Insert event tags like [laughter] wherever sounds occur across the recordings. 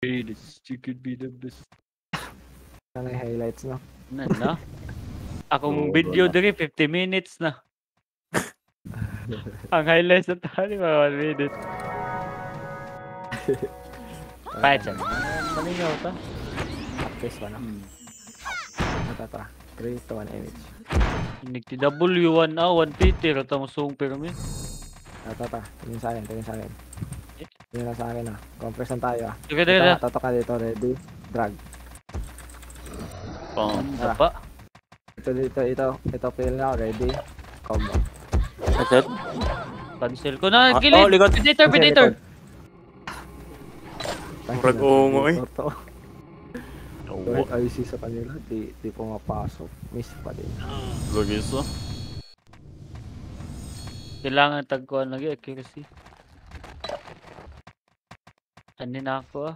This you could be the best. Ano yung highlights no? [laughs] Na na. Akong Oo, video wala. diri 50 minutes na. [laughs] Ang highlights na tali mga 1 minute. Kahit siya. Malingaw ta. Upcase pa no? Hmm. Ito ito. 3 to 1 image. Inig ti W1 ah, 150 rata mo sung pyramid. Ito ito. Tingin sa akin, tingin sa akin. Tingin lang sa akin ah. Compress lang tayo ah. Sige, Ito, sige, Toto ka dito, ready? Drag. Pang. Pa? Ito dito, ito. Ito fail na, ready? Combo. That's it. Cancel ko na. Ah, Gilid. oh, likod. Predator, predator. Murag ungo, eh. Toto. Oo. Kahit IC sa kanila, di, di pumapasok. Miss pa din. Lagi so. Kailangan tagkuhan lagi accuracy. Anin na ako.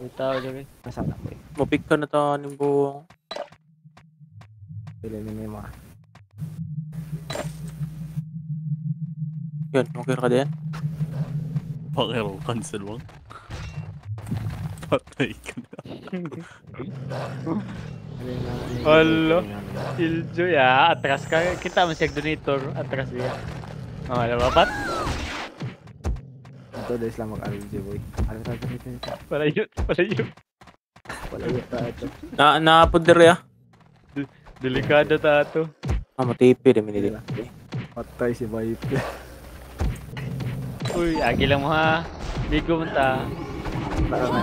May tao dyan Nasaan ako eh? Mapik ka na ta ng buwang. Pili mo yung mga. Yan, okay ka din. Pakero, cancel mo. Patay ka na. Na. Siljo ya, atras ka. Kita mo siya donator, atras niya. Oh, mo ba? Ito days lang mag-RG boy. Ano na ito ito ito? Wala yun, wala yun. Wala yun pa ito. Na naapod diri ah. Delikado ta to. Ah, matipi rin minili. Patay si Viper. Uy, agi lang mo ha. Bigo mo ta. Tara na.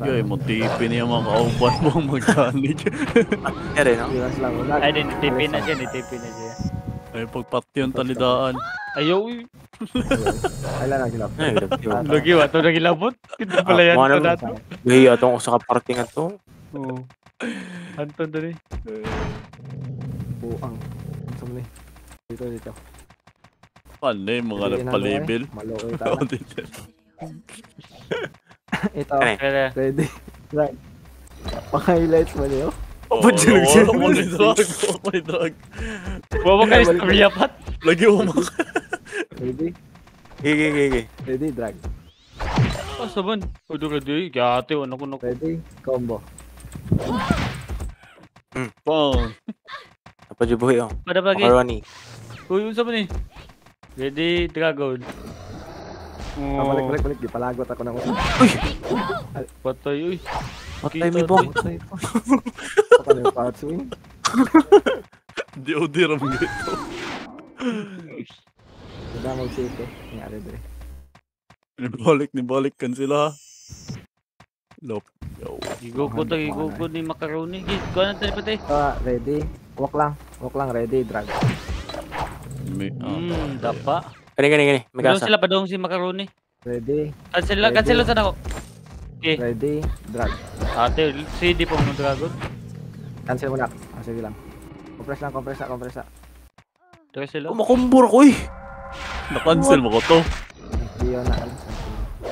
Yoy, mo tipi niya mga kauban mo mag-damage. Ay, din, nitipin na siya, nitipin na siya. Ay, pagpati yung talidaan. Ayaw, gilap. Ay, love you. Lagi wa, ito nagilabot. Kita pala yan Ah, ito ano- nato. Gahi atong usa ka partingan to. Oo. Anton dali. Buang. Ano mo ni? Dito, dito. Paano yung mga Piliin na nagpalibil? mo, eh. Maloko ito. Oo, dito. Ito. Ano eh? Ready? Right. Pang-highlights mo niyo. Ba't sila wala sila? mo ni drug. Mo ni drug. Wawa ka istorya pat. Lagi mo mga... Ready? Gigi gigi. Ready? Drag. Oh, saban. Udo ka di. Kaya ate, ano ko na ko. Ready? Combo. Pang. Apa jubuhi oh. Pada pagi. Macaroni. Uy, unsa man ni? Ready, dragon. Ah, balik, balik, balik. Di palagot ako ng usa. Patay, uy. Patay mi bong. Patay pa. Ako na yung power swing. Di o di ram gito. Hindi mag-save eh. Nangyari dre. Nibalik, nibalik kan sila. Lop. Yo. Gigo ko to, gigo ko ni macaroni. Ko na tani patay. Ah, ready? Walk lang. Walk lang. Ready? Drag. May, ah, Hmm, dapa. Kani kani kani. May Padong kasa. sila, padong si macaroni. Ready? Cancel lang, cancel lang sana ako. Okay. Ready? Drag. Ate, CD po mo dragon. Cancel mo na. Ah, sige lang. Compress lang, compress na, compress lang. Oh, makumbur ko eh. Na-cancel mo ko to. Hindi yun na.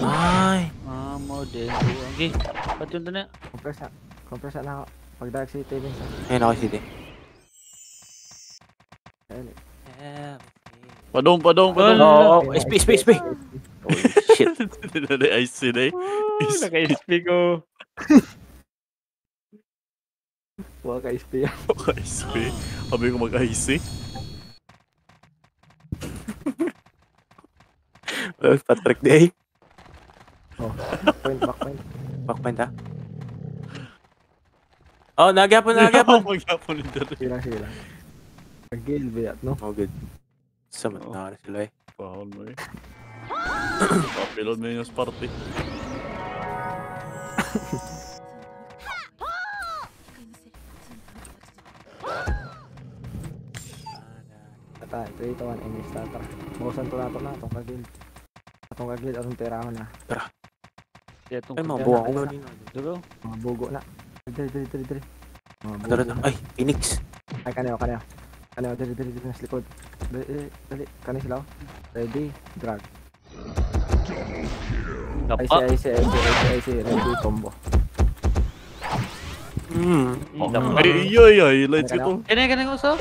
Ay. Ah, mo din. Okay. Ba't yun to na? Compress na. Compress na ako. Pag dark city din sa. Ayun ako si Ayun eh. Padong, padong, padong. oh, oh, SP, SP, SP. Shit. Dinali ice na eh. Oh, Naka-SP ko. Huwag ka SP yan. Eh. Sabi ko mag-ice eh. [laughs] Oh, Patrick Day. Back point, back point. Backpoint ah. Oh, nagyapon, nagyapon. [laughs] Magyapon ni Dere. Sige lang, sige lang. Pag-gil, biat, no? Oh, good. Samat na rin sila eh. Pahon mo eh. Papilon mo yung party. Ata, 3 to 1 English tata. Bukasan to nato na, itong kagil. Itong kagil, atong tirahon na. Kaya itong Ay, mga na, ko ganun. Duro. Mga bugo na. Dali, dali, dali, dali. Tara na. na. Ay, Phoenix. Ay, kaneo, kaneo. Kaneo, dali, dali, dali, nasa likod. Dali, dali. Kaneo sila, oh. Ready, drag. Dapa. IC, IC, IC, IC, IC, ready, combo. Hmm. Hmm, Dapa. Ay, ay, ay, ay, let's go to. Kaya kaya ko so.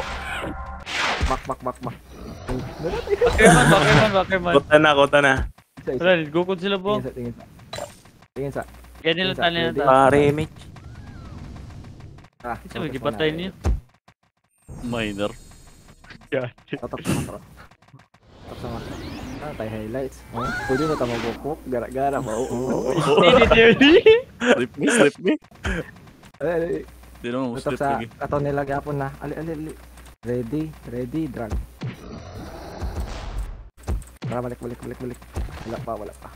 Back, back, back, back. Wackerman, Wackerman, Wackerman. Kota na, kota na. Isa, isa. Wala, gukod sila po. Tingin sa, tingin sa. Tingin sa. Kaya nila Isa, tali na pwede. ta. Pare, Mitch. Ah, Kasi magipatay niyo. Minor. Yeah. Tatak sa matro. Tatak sa matro. Ah, tayo highlights. Oh, pwede na tama bukok. Gara-gara ba? Oo. Hindi, [laughs] hindi. Slip me, slip me. Eh, Di naman mo slip sa lagi. kato nila gapon na. Ali, ali, ali. Ready, ready, drag. Tara, balik, balik, balik, balik. Wala pa, wala pa.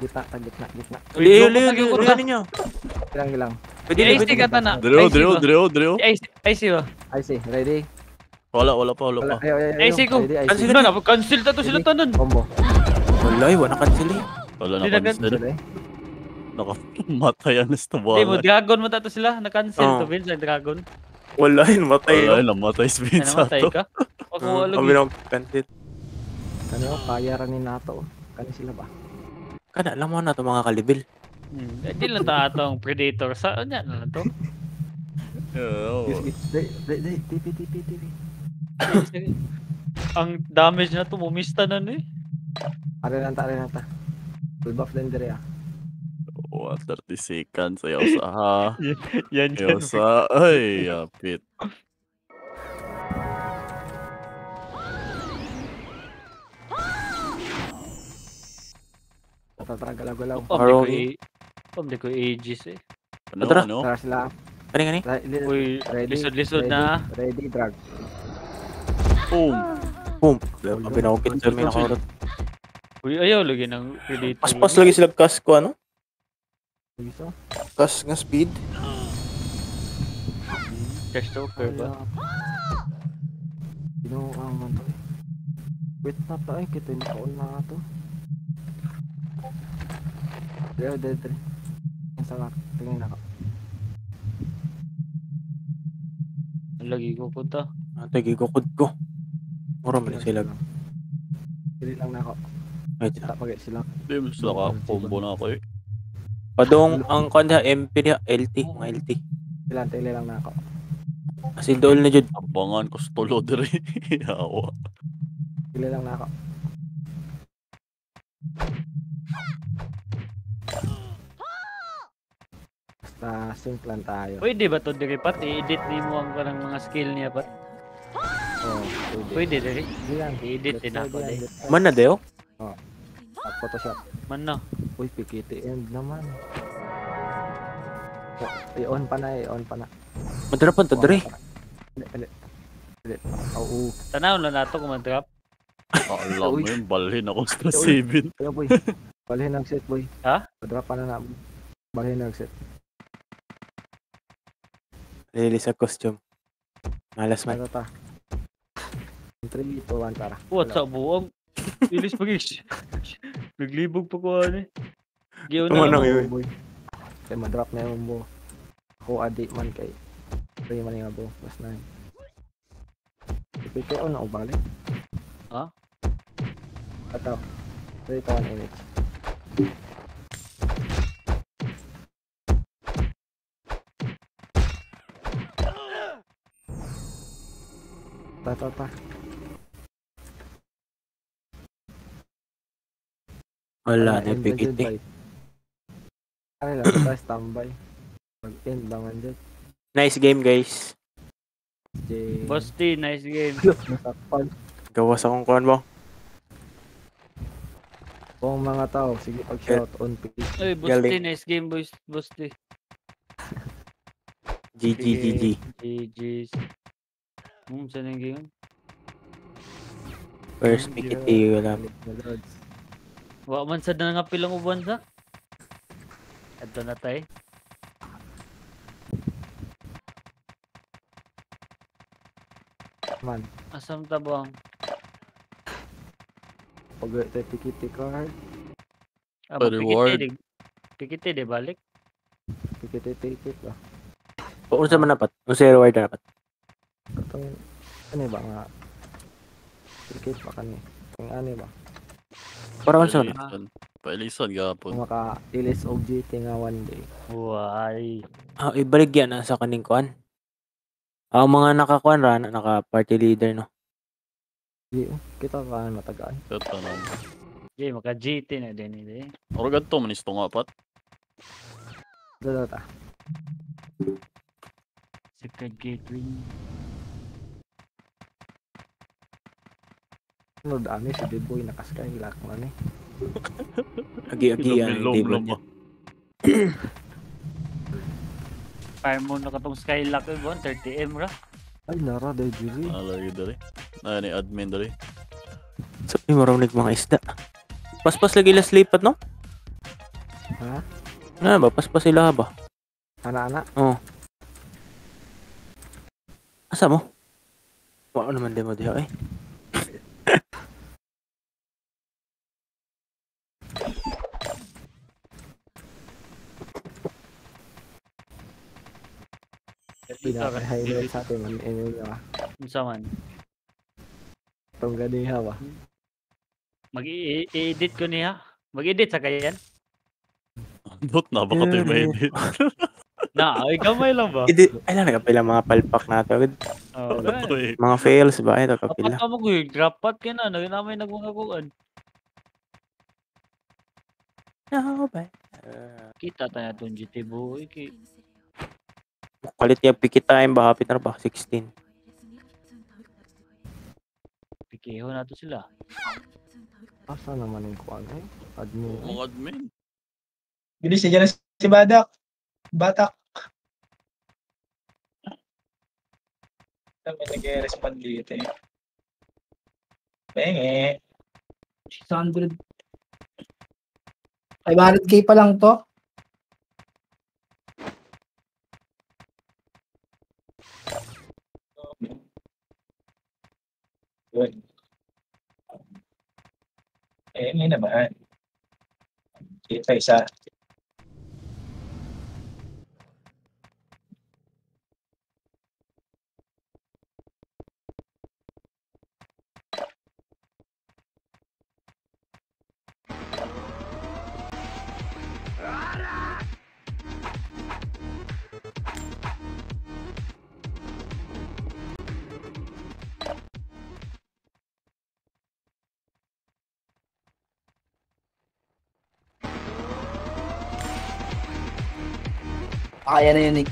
Gitna, ta, gitna, gitna. Na, Leo, gukod Leo, na. ano nyo? Ilang, ilang. Pwede, pwede. stick ata na. Drill, drill, drill, drill. Ay, ay, siba. I see, ready? Wala, wala pa, wala pa. ayaw, ayaw, Ay, ayaw. sigo. Ready, I Cancel. Ano na, cancel ta to sila tanan. Combo. Wala, eh, wala cancel eh. Wala na na cancel. Ready? Nakamatay na sa Hindi mo, dragon mo ta to sila. Na-cancel Oo. to, Vince, ang dragon. Wala, eh, namatay. Wala, no? namatay si Ay, Vince namatay ato. ka. Ako, wala. Kami nang cancel. Ano, kaya ranin nato. Kani sila ba? Kana, alam mo na ito mga kalibil. Hmm, Hindi lang ta atong predator. Sa, ano na lang to? Day, day, tipi, tipi, tipi. Ang damage na to, mumista na ni. Are lang ta, are lang ta. Full buff din dire ah. oh, 30 seconds. Ayaw sa ha. [laughs] Yan Ayaw sa... Ay, yapit. Tatara, galaw-galaw. Pam, di ko Harogi. i... Pam, di ko i-aegis eh. Ano, Tara. ano? Tara sila. Kani, kani? Ra- li- Uy, Ready, lisod-lisod ready, na. Ready, drag. Boom. Boom. Binawagit sa mga nakarot. Uy, ayaw lagi ng predator. Paspas lagi sila kas ko, ano? Kas nga speed. Cash talker ba? Binuang man to. eh. Wait na to eh, kita yung taon na nga to. Deo, deo, deo. Yung sa tingin ako. Ang lagi ko punta. Ate, gigukod ko. Mura man sila. Pili lang na ako. Wait, Tak pagay sila. Di, mas naka-combo na ako eh. Padong ang kanya MP niya LT, mga LT. Ilan, tili lang na ako. Kasi dool na jud. Abangan ko sa tulo diri. Yawa. Pili lang na ako. Basta simple lang tayo. Pwede ba to diri pat? I-edit ni mo ang kanang mga skill niya pat? Oh, pwede. Lang. I-edit din ako try. Man na deo. At Photoshop. Man na. Uy, PKTM naman. Oh, i-on pa na, i-on pa na. Madarapan to diri. Dili, dili. Dili. Oo. Tanaw na nato kung mag-drop. Alam mo yun, balhin ako sa Uy. 7. Kaya boy. Balhin ang set boy. Ha? Drop pa na na. Balhin ang set. Lili sa costume. Malas man. Ano ta? 3, 2, 1, tara. What sa buong? Ilis pag Naglibog pa ko ano eh. Tama na lang. yun. boy. Kaya ma-drop na yung mo. Ako adi man kay. Kaya man yung abo. Plus 9. PKO na ubalik. Ha? Ito. 3, 2, 1, image. Ta, ta, ta. Wala na end na dyan, pikit eh. bay. Ano lang, basta standby. Mag-end lang man dyan. Nice game guys. J. Bosti, nice game. [laughs] Nasakpan. Gawas akong kuhan mo. Kung mga tao, sige pag-shout on page. Uy, Bosti, Galing. nice game boys. Bosti. GG [laughs] GG. GG's. Hmm, saan yung game? First pikit eh, wala. Wa man sa na nga pilang uban sa. Ito na tayo. Man, Asam tabang. pag ito tikiti card, Ah, reward. Pikiti, pikiti de balik. tikiti tikit ba? Kung sa man dapat, kung sa reward dapat. Katong, ano ba nga? Tikit ba kani? Kung ano ba? Para kung sa man. Pailisan. Gapon. maka-ilis og GT nga one day. Why? Ah, ibalik yan ah, sa kaning kuhan. Ang mga nakakuan ra, naka party leader no. Di, oh. kita ka matagaan. Tatanan. Jay, maka GT na din eh. Oro gadto man isto nga pat. Dala ta. Secret gateway. Ano dami si Deadboy nakaskay lock man eh. Agi-agian. Ba? Fire [coughs] mo na katong Skylock eh, bon, 30M ra. Ay nara dahil diri. Alay dali. Ay ni admin dali. So, may marunong mga isda. Paspas lagi las lipat, no? Ha? Na ba? Paspas sila ba? Ana-ana. Oo. Asa mo? Wala naman din mo diha eh. Pinaka-highlight sa atin man. Ano nga. Unsa man. Itong ganiha ba? Mag-i-edit ko niya. Mag-edit sa kayan. Dot na baka tayo may edit. [laughs] Na, ay gamay lang ba? Hindi, ay lang nagapila mga palpak na to. Oh, Ito eh. Mga fails ba? Ito Dapat kapila. ka mo ko drop pot ka na, naginamay nagmagaguan. No, ba? Kita tayo itong GT boy. Ki. Kalit yung pikit time ba? Hapit na ba? 16. Pikiho na to sila. Asa naman yung kuwan eh? Admin. Mga admin. Bilis na dyan si Badak. Batak. May nag-respond dito eh? Penge. 600. 500k pa lang to. Yun. Eh, may naman. Kita isa. Nick.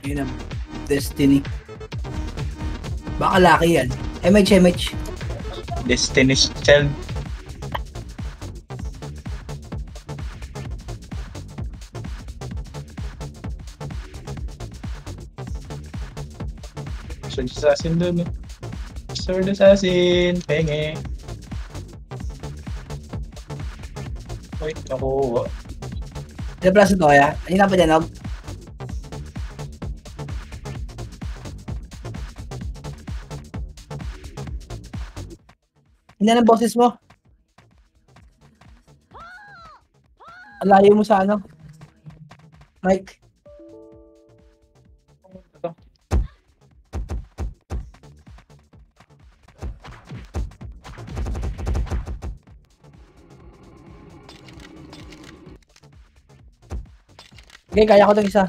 Yun ang destiny. Baka laki yan. MH, MH. Destiny's Child. Assassin dun. eh. Sword Assassin. Penge. Wait, nakuha. Ilan plaso to kaya? Ano na pa dyan, Nog? Hindi ng boses mo. Ang layo mo sa ano? Mike. Okay, kaya ko itong isa.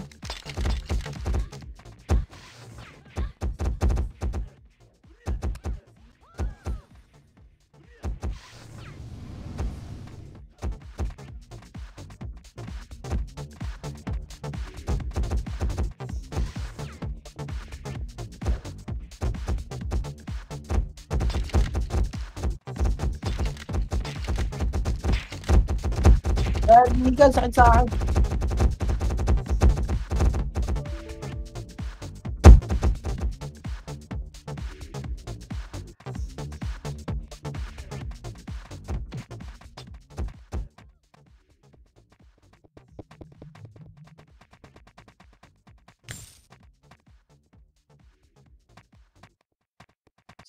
Ah, ka sakit sa akin.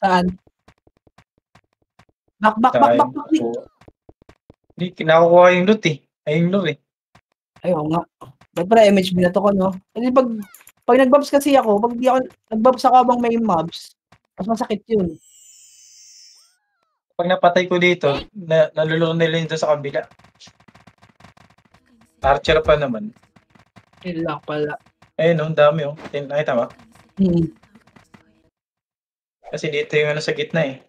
Saan? Bak, bak, bak, bak, bak. Nick. Hindi, kinakuha yung loot eh. Ay, yung loot eh. Ayaw nga. Ba't pala MH binato ko, no? Kasi pag, pag nag-bobs kasi ako, pag di ako, nag-bobs ako habang may mobs, mas masakit yun. Pag napatay ko dito, na, nalulunod nila yun sa kabila. Archer pa naman. Lang pala. Ayun, no, ang dami oh. Nakita mo? Hmm. Kasi dito yung ano sa gitna eh.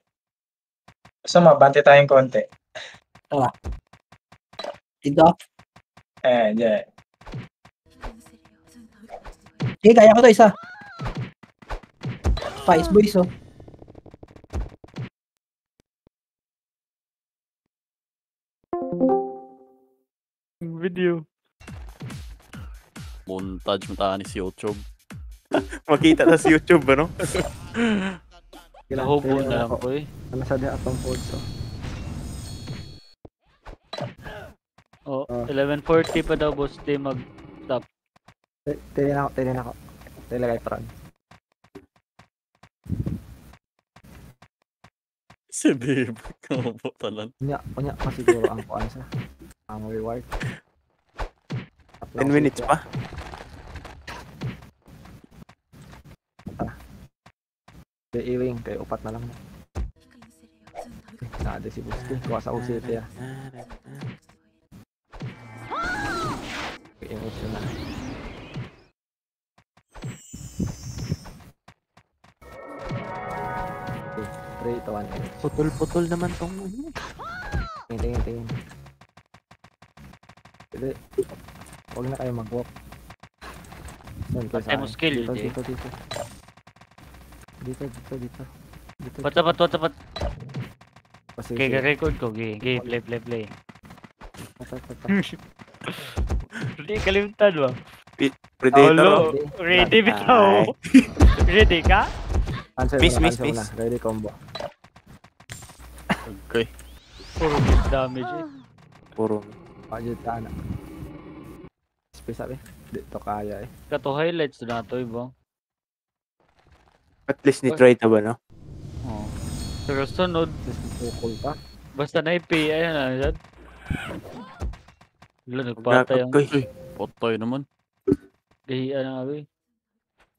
Basta mabante tayong konti. Dito. Eh, dyan. Sige, kaya ko to isa. Spice Boys, oh. Video. Montage mo tayo ni si YouTube. [laughs] Makita na sa YouTube, ano? [laughs] Kailangan Nahubo na lang ako. ko eh. Ano sa di atong food so. Oh, Ah. 11.40 pa daw boss day mag Ti- Tilin ako, tilin ako. Tilin kay Fran. Si Dave. Kamuputan Unya, unya pa siguro ang kuan sa ang reward. 10 minutes pa. Kay Iwing, kay upat na lang na. Nade si Busti, kuha sa ah. Kay image yun na. Okay, 3 to 1 image. Putol-putol naman tong... Tingin, tingin, tingin. Hindi. Huwag na kayo mag-walk. Dito, dito, dito. Dito, dito, dito. Dito, What's up, what's up, what's up? Kasi, Okay, record ko. Okay, okay, play, play, play. [laughs] Hindi, kalimutan mo. Predator. Hello. Ready bitaw. [laughs] Ready ka? Cancel Miss, miss, miss. Ready combo. Okay. Puro damage eh. Puro. Na. Space sabi. Dito kaya eh. Kato highlights na to, ibang. At least ni try na ba, no? Oh. Pero sunod, kukul pa. Basta na i-pay, ayan ano, ano na, Jad. Wala, nagpatay ang... Ay, patay naman. Gahiya na ako eh.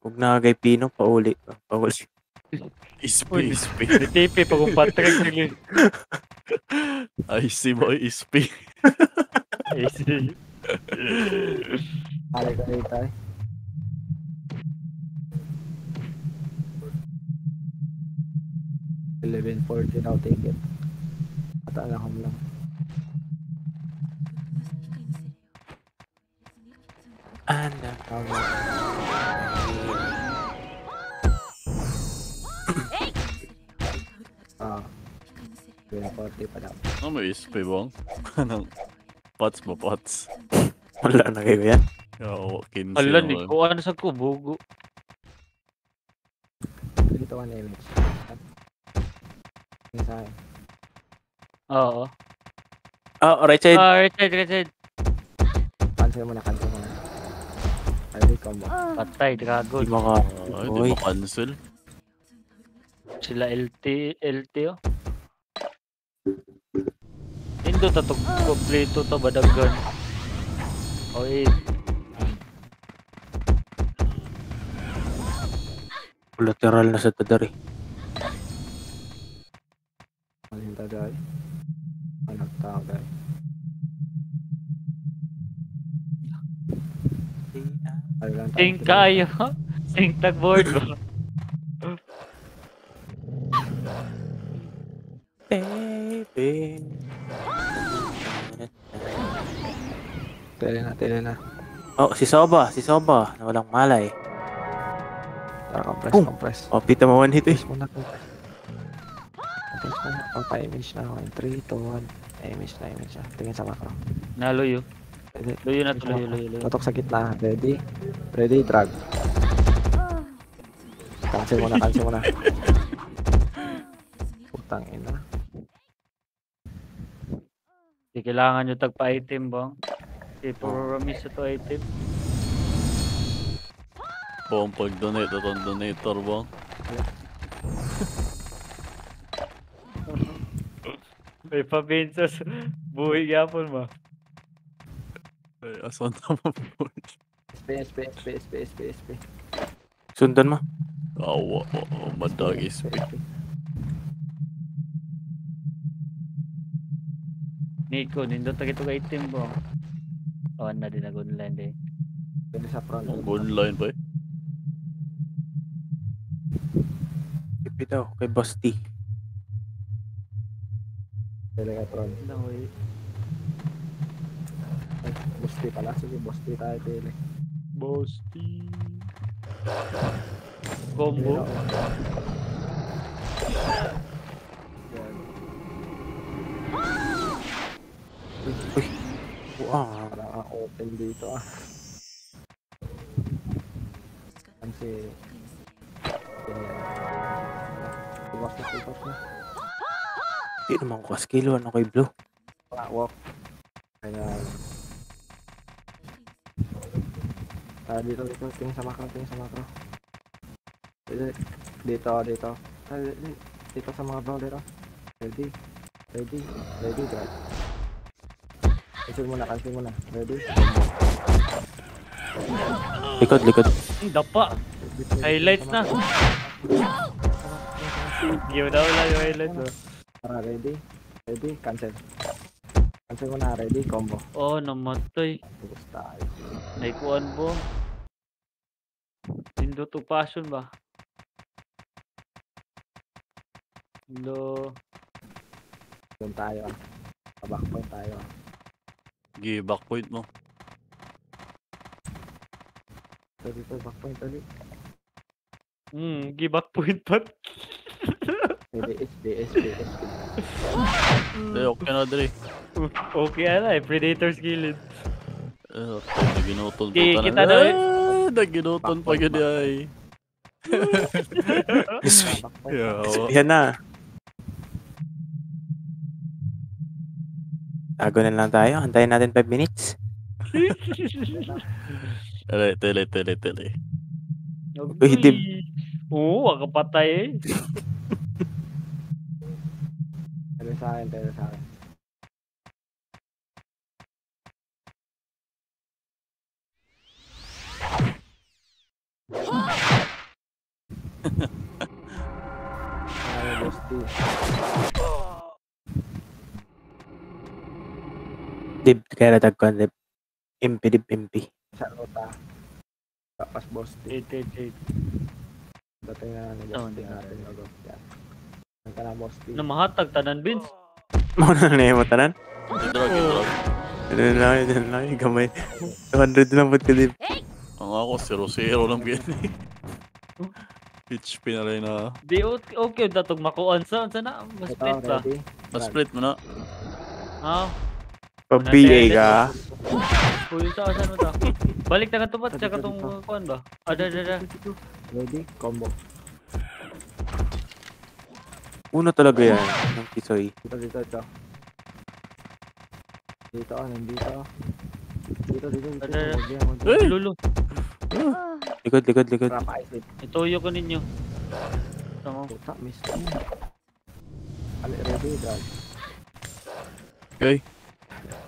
Huwag na kay Pino, pauli. Pauli. Ispi, ispi. Nitipi pa kung patrick nila. [laughs] Ay, si boy, ispi. Ay, si. Ay, tayo tayo. 11.40, I'll take it. Mataalakam lang. And the power. [coughs] Ah. 11.40 pa lang. Ano may isip eh, Bong? [laughs] Anong pots mo, pots? [laughs] Wala na kayo yan? Oo, 15. Wala, hindi ko. Ano sa kubugo? Dito ka na image. Sa akin. Oo. Ah, right side. Ah, right side, right side. Cancel mo na, cancel mo na. Ready combo. Patay, dragon. Di maka... Ah, Hindi Uy. mo cancel. Sila LT, LT oh. Indo ta to kompleto to badaggan. O eh, Collateral na sa tadari. Alin ta dahil. Anak tao dahil. Ay, lang tayo. ting kayo. Ting tagboard ba? Baby. Tele na, tele na. Oh, si Soba, si Soba, na walang malay. Tara, compress, Boom. compress. Oh, pita mo one hit eh. Compress muna, compress. Compress muna. Papa-image na ako. 3, 2, 1. Image na, image na. Tingin sa macro. Naluyo. Ready? Luyo na to, luyo, luyo, luyo. Tutok sa gitna. Ready? Ready, drag. Cancel muna, cancel muna. Putang ina. Di kailangan nyo tagpa-item bang? Di puro ramis ito item. Buong pag-donate atong donator bang? May pabinsos. Buhay yapon ba? Ay, asan naman po? SP, SP, SP, SP, SP, SP. Sundan mo. Awa, oh, madag SP. Nico, nindot na kitong item mo. Oh, na din nag-online din. Pwede sa front. Ang online pa eh. Tipi daw, kay Boss T. Pwede kay front. Lang, wait. Ay, Busti pala. Sige, Busti tayo pili. Boasty. Combo. Yan. Wow. Parang ang open dito ah. Kasi... Hindi naman ko kaskilo. Ano kay Blue? Walk. Ayan. Ah, dito, dito. Tingin sa macro, tingin sa macro. Dito, dito, dito. Ah, di- dito sa mga bro, dito. Ready? Ready? Ready, drive. Cancel muna, cancel muna. Ready? Likod, likod. Ang dapa. Highlights na. Give daw lang yung highlights. oh. Tara, ready? Ready? Cancel. Cancel muna, ready? Combo. Oh, namatay. Tapos tayo. Naikuan po. Nindot to passion ba? Hello. Doon tayo ah. Kabakpoint tayo ah. Gi, back point mo. Dito, dito, backpoint ulit. Hmm, give back point pat. BS, BS, BS. Hindi, okay na dali. okay ala eh, Predator's Guild. Eh, naginutol pa Di, tanan. kita daw eh. Naginutol pa yun ay. [laughs] Yawa. Yan na. Tago na lang tayo. Antayin natin 5 minutes. [laughs] Tele, tele, tele, tele. Uy, di- Uy. Oo, ang kapatay eh. [laughs] Tele sa akin, tele sa akin. Ay, Bosti. Dib, kaya natagkuhan. Dib. MP, dib, MP. Sa ruta. Tapos Bosti. Wait, wait, wait. Dating na ni Oh, Bosti hindi. natin. Na Bosti. Namahatag tanan, Vince. Mauna na yung matanan. Gidrag, gidrag. Ano na lang, ano na gamay. 200 lang ba't ka dib? Ang ako, 0-0 lang yan eh. HP na na. Di, okay, okay, datog makuan sa, sa na, mas Ito, split ba? ready? Na-split mo na. Ha? Pa-BA ka. Uy, sa saan mo ta? Balik na ka ba? Tsaka tong kuan ba? Ada, ada, ada. Ready? Combo. Uno talaga yan, ng Kisoy. Dito, dito, dito. Dito, ah, nandito. Dito, dito, dito. Yan. Eh! Lulu, Likod, likod, likod. It. ituyo ko ninyo. Tama. Puta, miss. Ali, ready, dog. Okay.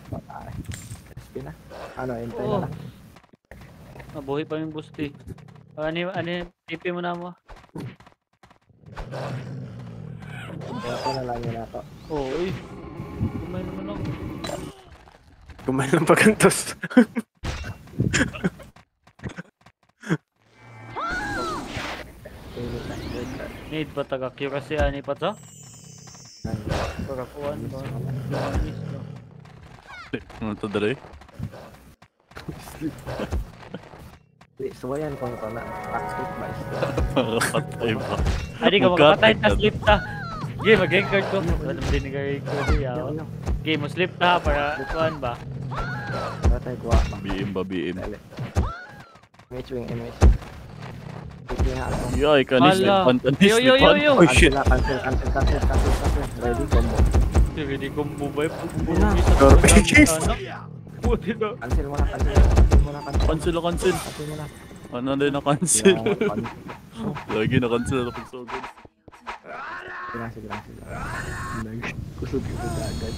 Patay. SP na. Ano, hintay na lang. Mabuhay pa yung busti. Ano, ano, tipi mo na mo. Kaya ko na lang yun na to. Oo, uy. Kumain naman ako. Kumain ng pagantos. Need pa taga kasi ani pa to? Nine. Para kuan Miss ba? ka na. No. Ano to dali? Di, suwayan ko na to na. Backstreet boys. [laughs] Patay ba? Adi ka Magkatay magpatay ta ka. slip ta. Game, mag-record ko. Wala mo din nag-record Yo, yaw. yo. Game, mo slip ta para kuan ba? Patay ko ah. BM ba BM? Image wing, image. Sige nga ako. Yoy, kanis Hala. lipan, kanis Yo, yo, yo, lipan. yo. Oh shit. Cancel na, cancel, cancel, cancel, cancel. Ready, combo. Ko mubay. na. Garbage. Puti na. Cancel mo na, cancel mo na, cancel mo na, cancel. Cancel na mo na. Ano na na cancel? Yan, cancel. Lagi na cancel na pagsugod. Lang, sige lang. Kusog yung agad.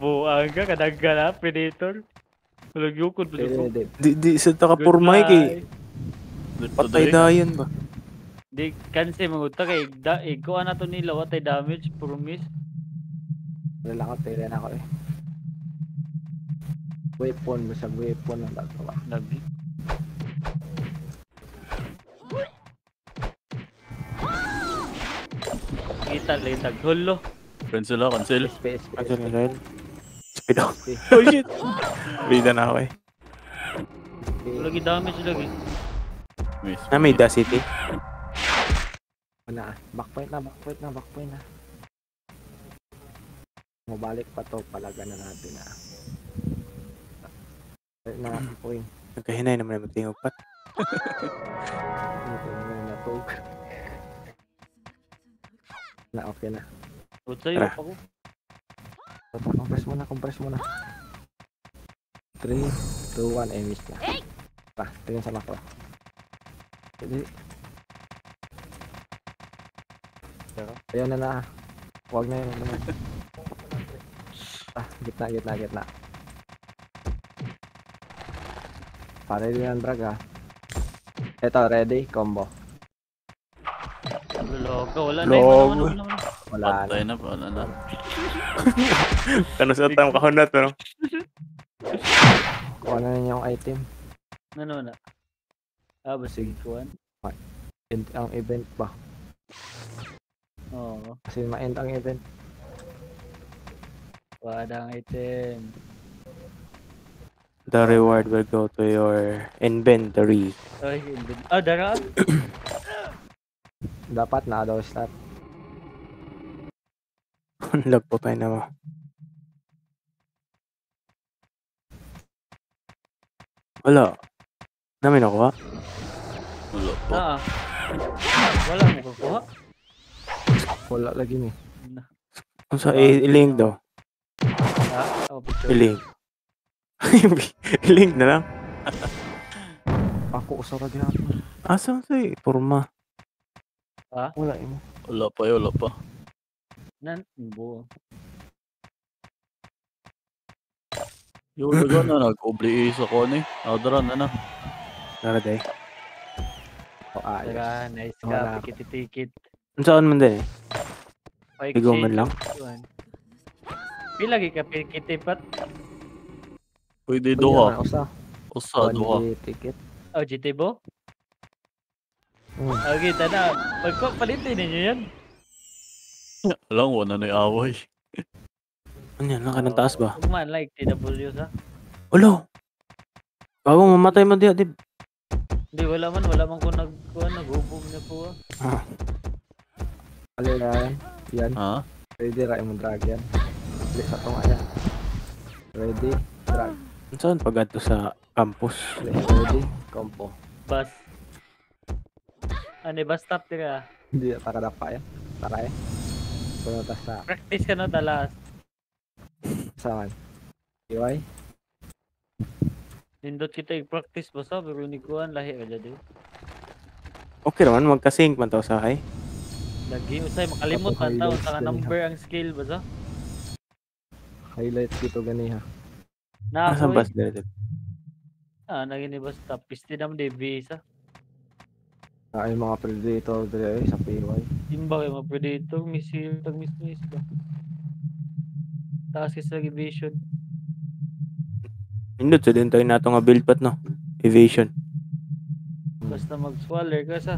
Buang ka, kadagga na, Predator. Malagyukod pa Pwede, ko. pwede. Di, di sa takapurmay kay patay dayan ba? Di kanse manguta kay da iko ana to nila watay damage promise. Wala ko, pwede na ako eh. Weapon, basta weapon ang dagawa. Labi. Kita litag hulo. Cancel ah, cancel. Ano SPS. na rin? Speed up. [laughs] Oh shit! Bida na ako eh. Lagi damage lagi. Miss. Na may Da City. Wala ah. Backpoint na, backpoint na, backpoint na. Mabalik pa to, palaga na natin ah. Na, uy, Nagkahinay naman yung tingog pat. [laughs] ito na yung natog. Na, okay na. Utsa Tara. yo ako. Compress muna, compress muna. 3, 2, 1, eh, miss na. Pa, tingin sa macro. Hindi. Ayaw na na. Huwag na yun. [laughs] Ah, gitna, gitna, gitna. Pare din ang drag ah. Ito, ready? Combo. Loga wala na ano. Wala na. Patay na, wala na. [laughs] Ano sa tang kahunat no? Kung ano na yung item. Ano na? Ah, basig kuan. End ang event ba? Oo. Kasi ma-end ang event. Wadang item. The reward will go to your inventory. Ay, hindi. Ah, dara. [coughs] Dapat na daw start. [laughs] Unlock po tayo na mo. Wala. Namin nakuha. Wala pa. Ah. Wala mo kukuha. Wala lagi ni. Kung sa i- i-link daw. Ah, oh. I-link. I-link na lang. Ako usara gyapon. Asa sa forma? Wala imo. Wala pa, eh, wala pa. Nan, buo. Yung laga na, nag-obli sa kon eh. Nadaran na na. Tara day. O ayos. Dara, nice ka. Tikit-tikit. Ang saan man din eh? Ligaw man lang. Pila gi ka pikitipat? Pwede Duha. Usa. Usa, duha. Oh, GT bo? Hmm. Ah, kita na. Palitin ninyo yan. Alam, wala na yung away. Ano yan? Naka ng taas ba? Huwag man, like TW sa. Ulo! Bago mamatay mo diya, di. Hindi, wala man. Wala man kung nag, kuha, nag-hubog na po. ah. Na yan. Yan. Ha? Ready ra imong drag yan. Dili sa tong ayan. Ready. Drag. Saan pag ato sa campus? Dili, Ready. Compo. Bus. Ano, bus stop tira. Hindi para dapa yan. Para eh. Puno ta sa Practice ka no, talas. saan. Iway. Nindot kita i-practice basta, pero ni kuhan, lahi ka dyan. Okay naman, magka-sync man to sa kay. Lagi, usay, makalimot man tao. Sa number ang skill basta. Highlight dito gani ha. Na Asa ako bus eh. dire? Ah, naging basta. Pisti naman di visa. Ah, yung mga predator dire eh, sa PY. Timba kayo mga predator, missile, tag miss miss ba? Taas sa vision. Indot sa din tayo nato nga build pat no. Evasion. Basta mag-swaller ka sa.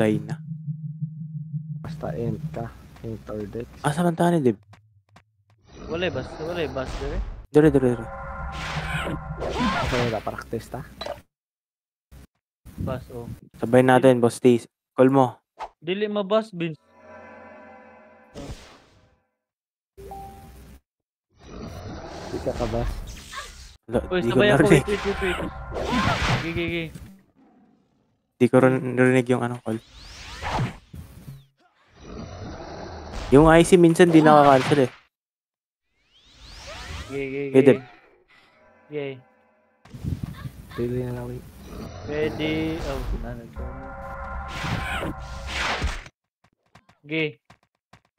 Die na. Basta end ka. Interdex. Asa man tani dib? Walay bas, walay bas dire. Dire dire. Kasi nila practice ta. Bas oh. Sabay natin, boss Stace. Call mo. Dili mabas bin. Di ka ka ba? Wala, Uy, sabay ako. Wait, wait, wait, wait. Gigi, gigi. Di ko rin narinig yung ano call. Yung IC minsan di nakaka-cancel eh. Gigi, gigi. Edip. Gigi. Pili na lang wait. Ready. Oh, na nagkano. Gigi.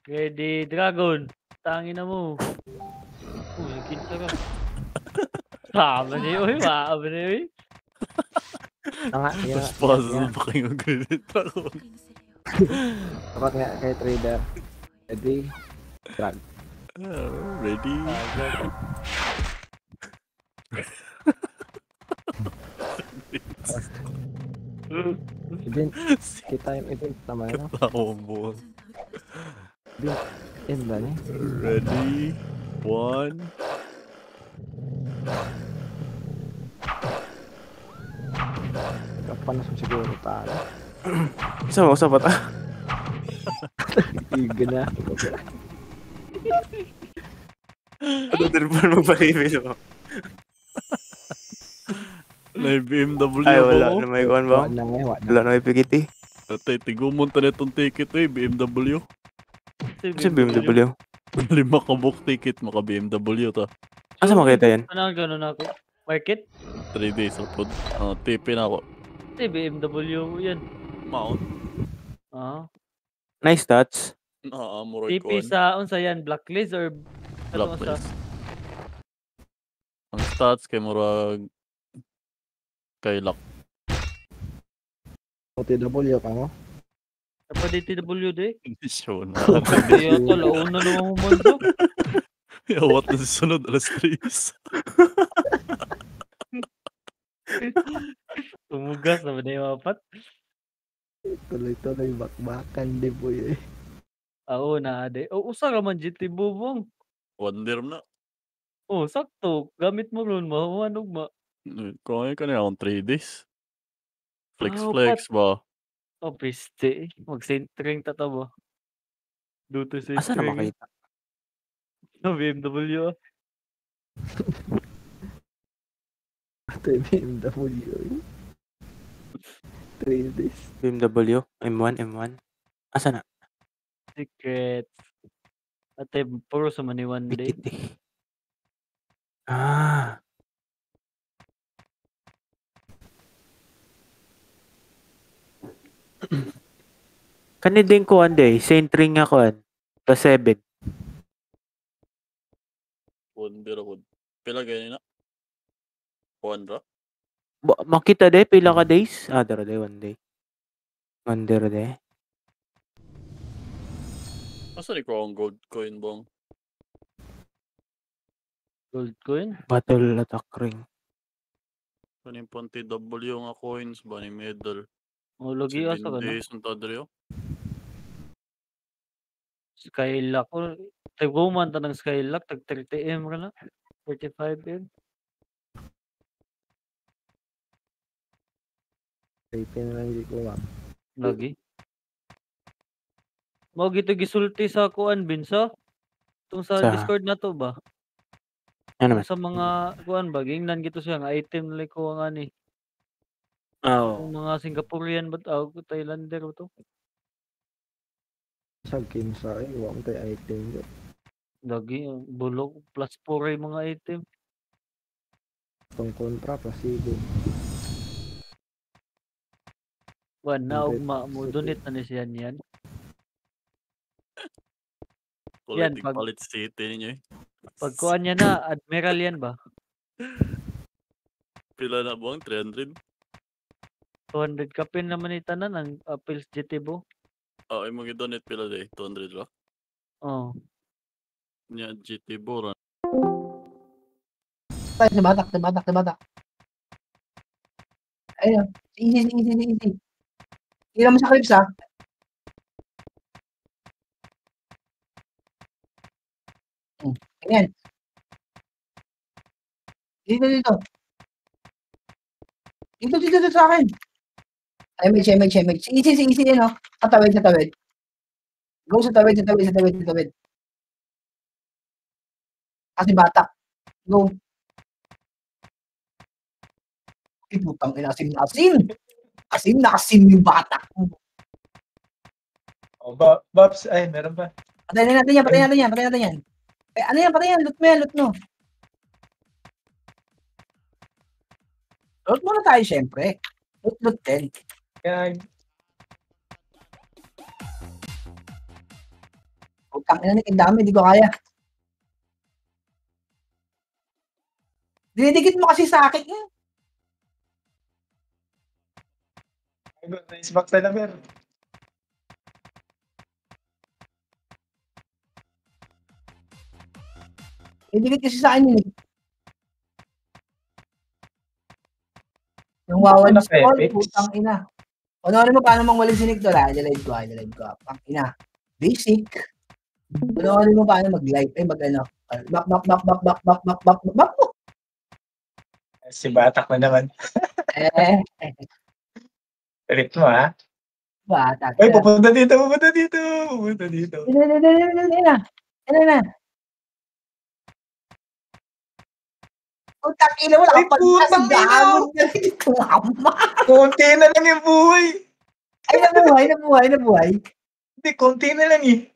Ready, dragon. Tangin na mo. Oh, kinsa ka. Tama niyo, uy. Maama niyo, uy. Tanga, yun. Tapos puzzle pa kayong Grenade Dragon. Dapat nga kay trader. Ready? Drag. Ah, Ready? Event. Kita yung event naman, no? Tawang buwan. Yan ba ni? Ready? One. Kapanas mo siguro tayo. Isa mo, sa bata. [laughs] Iga na. Ano din po magpa-reveal [laughs] mo? May BMW Ay, ako. wala na may kuhan ba? Wala na wala na. Wala na may pikiti. Ate, tigumunta na itong ticket eh, BMW. Kasi BMW. Lima ka book ticket, maka BMW ta. Asa makita yan? Ano ang ganun ako? Market? 3 days upod. Uh, tipi na ako. Kasi BMW yan. Mount. Ah. Nice stats. Naamuroy ko. TP sa, unsa yan? Blacklist or ano? Blacklist. Ang stats kay Murag kay Lock. OTW ka mo? Apa DTWD? Hindi show na. Kaya ito, launa naman humando. Yawat na si [laughs] sunod alas 3. [laughs] Tumugas na ba na yung apat? Tuloy-tuloy bakbakan di po eh. Oo na, ade. O, usa ka man GT bubong. Wonder na. Oh, sakto. Gamit mo ron, mahuwanog ma. Kung ay ka na akong 3 days. Flex Ah, flex ba? Oh, piste. Mag-centering tata ba? Duto Asa na centering. makita? No, BMW. ah. Ito yung BMW eh. 3 days. BMW, M1, M1. Asa na? Secret. Ate, puro sa mani one day. Ah. Kani din ko ande, centering ako an. Pa 7. Wonder ako. Pila ganyan na? Wonder? Ba, makita de pila ka days? Ah, dara de one day. Wonder de. Asa ni ko ang gold coin bang? Gold coin. Battle attack ring. Kanin panti W nga coins ba ni medal? O, lagi asa ka na. tadryo? Skylock. O, Tag-woman ta ng Skylock. Tag 30M ka na. 35M. Tape na lang di ko ma'am. Lagi. Mao gito gisulti sa kuan Binso. Tung sa, Sa- Discord na to ba? Ano man? Sa mga kuan ba gingnan gito siya nga item like ko nga ni. Oo. Yung mga Singaporean ba tawag ko Thailander ba to? Sa game sa eh, wala tayo item yun. Lagi bulok plus 4 yung mga item. Itong kontra, pasibo. Wan na ugma mo donate na ni siya niyan. Kulay Yan, pag- palit city ninyo eh. Pag kuan niya na admiral yan ba? Pila na buwang 300? 200 kapin naman ni tanan ang appeals GT bo. Ah, ay mga donate pila day, 200 ba? Oh. Nya GT Boran. Tayo sa batak, sa batak, sa batak. Ayun. Easy, easy, easy, easy. Hindi naman sa clips, ha? Hmm, Ganyan. Dito, dito. Dito, dito, dito sa akin. May siya, may Easy, easy, easy, oh. Sa tawid, sa tawid. Go sa tawid, sa tawid, sa tawid, sa tawid. Kasi bata. Go. Ay, putang ina, asim na asim. Asim na asim yung bata. Oh, ba Babs, ay, meron pa. Patayin na natin yan, patayin natin yan, patayin natin yan. Eh, ano yan, patayin yan, loot mo yan, loot mo. Loot muna tayo, syempre. Loot, loot din. Kaya, Putang ina, ang dami, di ko kaya. Dinidikit mo kasi sa akin yun. Nice box na naman. Dinidikit kasi sa akin yun eh. Yung wawan Ano sa call, Epics? putang ina. Ano ano mo paano mang walang sinig to la? Live ko, ah, live ko. Pang ina. Basic. Ano ano mo paano mag-live? Eh, mag ano. Back, back, back, back, back, back, back, back, back, back. Si Batak na naman. [laughs] Eh, Trip mo ha. bata. Ay, pupunta dito, pupunta dito, pupunta dito. Ina, ina, ina, ina, ina, ina. Ina, Putang ina, wala Ay, kang pagkasagamon na dito, ama. Konti na lang yung buhay. Ay, nabuhay, nabuhay, nabuhay. Hindi, konti na lang eh.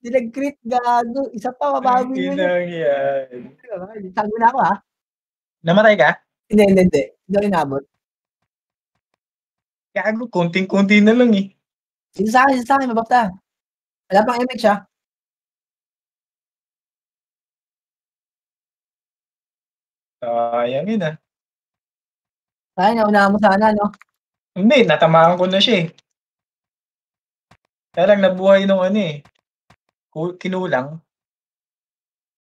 Hindi nag-crit gago. Isa pa, mabago Ay, yun. lang yan. Sago na ako, ha? Namatay ka? Hindi, hindi, hindi. Hindi ako inabot. Gago, konting-konti na lang eh. Sige sa akin, sige sa akin, mabakta. Wala pang MX, ha? Sayang yun ah. Akin, naunahan mo sana, no? Hindi, natamaan ko na siya eh. Kaya lang nabuhay nung ano eh. Ku- Kinulang.